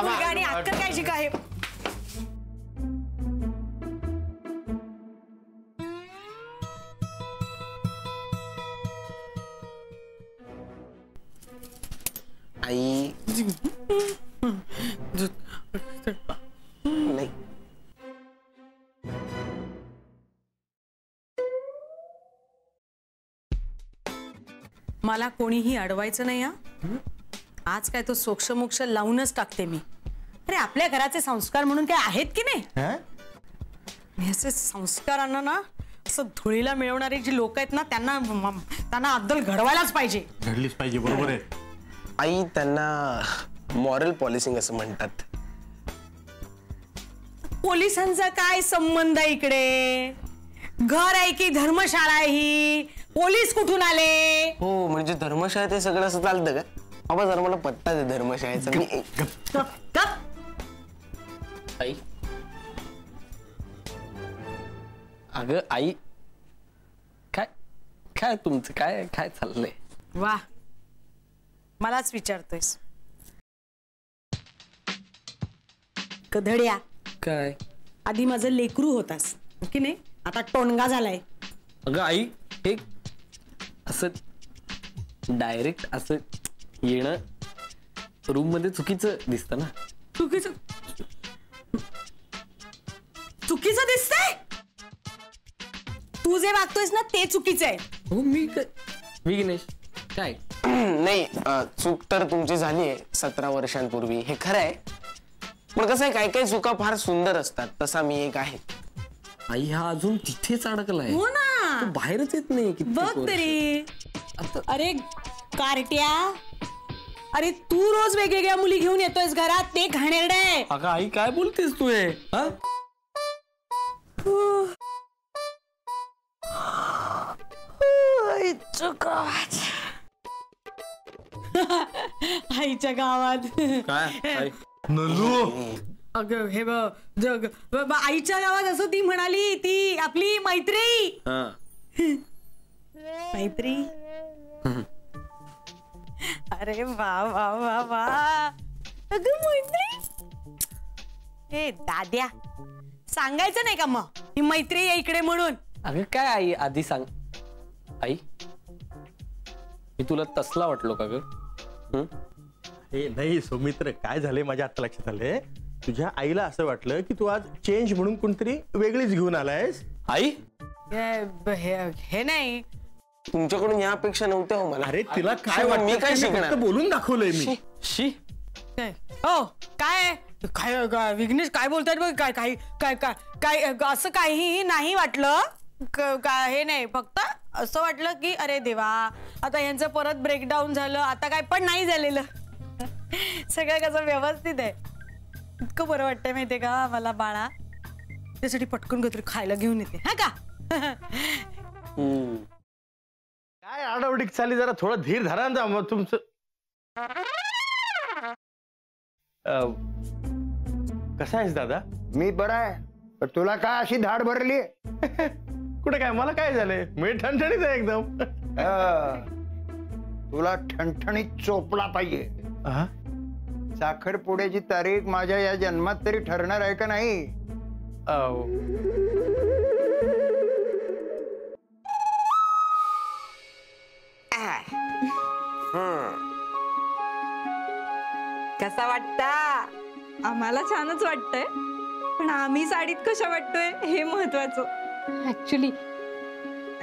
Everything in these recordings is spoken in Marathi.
आणि अक्कल काय शिका हे आई. नाही. मला कोणीही अडवायचं नाही हा? आज काय तो सोक्ष मोक्ष लावूनच टाकते मी. अरे आपल्या घराचे संस्कार म्हणून काय आहेत की नाही? हा? मी असे संस्कारांना ना असं धुळीला मिळवणारे जी लोक आहेत ना त्यांना त्यांना अद्दल घडवायलाच पाहिजे. घडलीच पाहिजे बरोबर आहे. आई त्यांना मॉरल पॉलिसिंग असं म्हणतात. पोलिसांचा काय संबंध आहे इकडे? घर आहे की धर्मशाळा आहे ही? पोलीस कुठून आले? हो म्हणजे धर्मशाळेत हे सगळं असं चालतं का? बाबा जरा मला पत्ता दे धर्मशाळेचा. मी. आई. अगं आई. काय काय तुमचं? काय काय चाललंय? वा. मलाच विचारतोयस. कधड्या. काय? आधी माझं लेकरू होतास हो की नाही? आता टोणगा झालाय. अगं आई हे असं डायरेक्ट असं येणं रूममध्ये चुकीचं दिसतं ना. चुकीचं चुकीचं दिसतंय? तू जे वागतोयस ना ते चुकीचं आहे. हो मी काय विघ्नेश काय? नाही अं, चूक तर तुमची झाली आहे सतरा वर्षांपूर्वी. हे खरं आहे. पण कसं आहे काही काही चुका फार सुंदर असतात. तसा मी एक आहे. आई हा अजून तिथेच अडकलाय. हो ना. तो बाहेरच येत नाही बघ. तरी. अरे कार्ट्या. अरे तू रोज वेगवेगळ्या मुली घेऊन येतोयस घरात ते घाणेरडं आहे. अगं आई काय बोलतेस तू हे? हा? आईच्या गावात. काय? आई? नलू अगं हे बघ जग. ब- ब- आईच्या गावात असं ती म्हणाली ती आपली मैत्री. हा. मैत्री? अरे वा वा वा वा. अगं मैत्री? हे दाद्या सांगायचं नाही का मग? ही मैत्री आहे इकडे म्हणून. अगं काय आई? आधी सांग. आई मी तुला तसला वाटलो का ग? हं? हे नाही सौमित्र काय झालंय माझ्या आता लक्षात आलंय? तुझ्या आईला असं वाटलं की तू आज चेंज म्हणून कोणतरी वेगळीच घेऊन आलायस? आई? हे हे- हे नाही. तुमच्याकडून या अपेक्षा नव्हत्या हो मला. अरे तिला काय वाटतं मी काय ते शिकणार? बोलून दाखवलंय मी. शी, हो काय काय काय विघ्नेश काय बोलतायत बघ काय काय काय काय काय असं काहीही नाही वाटलं. क- काय हे नाही फक्त असं वाटलं की अरे देवा आता यांचं परत ब्रेकडाऊन झालं आता काय पण नाही झालेलं. सगळं कसं व्यवस्थित आहे. इतकं बरं वाटतंय माहितीये का मला बाळा? त्यासाठी पटकन काहीतरी खायला घेऊन येते. हा का? हं. आडवडीक चाली जरा थोडं धीर धरा ना मग तुमचं. कसा आहेस दादा? मी बरा आहे. पण तुला काय अशी धाड भरली? कुठे काय? मला काय झालंय? मी ठणठणीत आहे एकदम. तुला ठणठणीत चोपला पाहिजे? साखरपुड्याची तारीख माझ्या या जन्मात तरी ठरणार आहे का नाही? कसा वाटता? आम्हाला छानच वाटतंय. पण आम्ही साडीत कशा वाटतोय हे महत्वाचं. ऍक्च्युली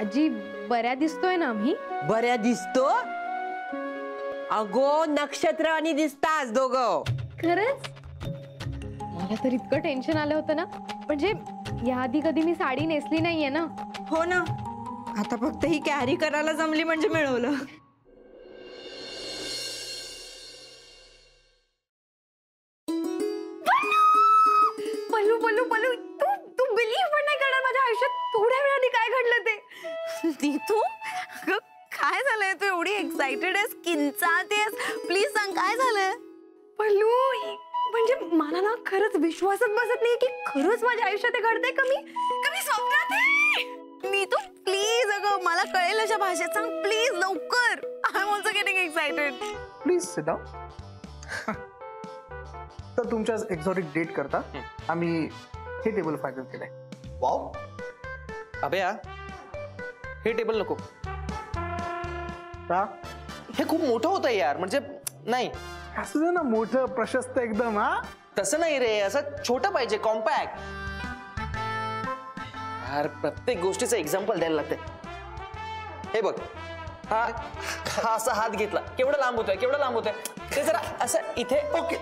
आजी बऱ्या दिसतोय ना आम्ही? बऱ्या दिसतो? अगो नक्षत्र आणि दिसतास दोघ. खरंच? मला तर इतकं टेन्शन आलं होतं ना. म्हणजे याआधी कधी मी साडी नेसली नाहीये ना? हो ना. आता फक्त ही कॅरी करायला जमली म्हणजे मिळवलं. ते ती अगं, काय झालंय तू एवढी एक्साइटेड आहेस? किंचाळतेस प्लीज सांग काय झालंय? पल्लू म्हणजे मला ना खरंच विश्वासच बसत नाही की खरंच माझ्या आयुष्यात हे घडतंय कमी. कमी स्वप्नात. मी तू प्लीज अगं मला कळेल अशा भाषेत. सांग प्लीज लवकर. I am also getting excited please sit तर तर तुमच्या एक्झॉटिक डेट करता आम्ही हे टेबल फायनल केलंय. वाव अभया हे टेबल नको. का हे खूप मोठं होतं यार म्हणजे नाही. असं दे ना मोठं प्रशस्त एकदम हा? तसं नाही रे असं छोटं पाहिजे कॉम्पॅक्ट यार प्रत्येक गोष्टीचं एक्झाम्पल द्यायला लागते. हे बघ हा हा असा हात घेतला. केवढं लांब होतोय केवढं लांब होतोय. ते जरा असं इथे ओके.